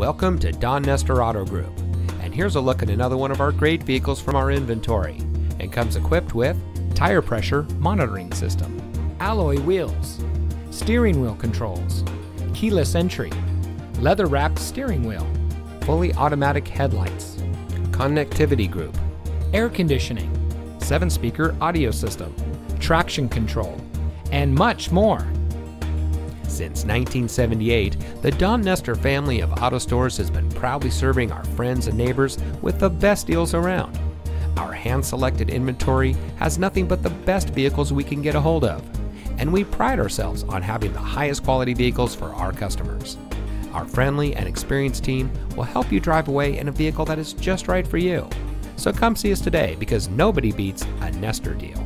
Welcome to Don Nester Auto Group. And here's a look at another one of our great vehicles from our inventory. And comes equipped with tire pressure monitoring system, alloy wheels, steering wheel controls, keyless entry, leather wrapped steering wheel, fully automatic headlights, connectivity group, air conditioning, 7 speaker audio system, traction control, and much more. Since 1978, the Don Nester family of auto stores has been proudly serving our friends and neighbors with the best deals around. Our hand selected inventory has nothing but the best vehicles we can get a hold of, and we pride ourselves on having the highest quality vehicles for our customers. Our friendly and experienced team will help you drive away in a vehicle that is just right for you. So come see us today because nobody beats a Nester deal.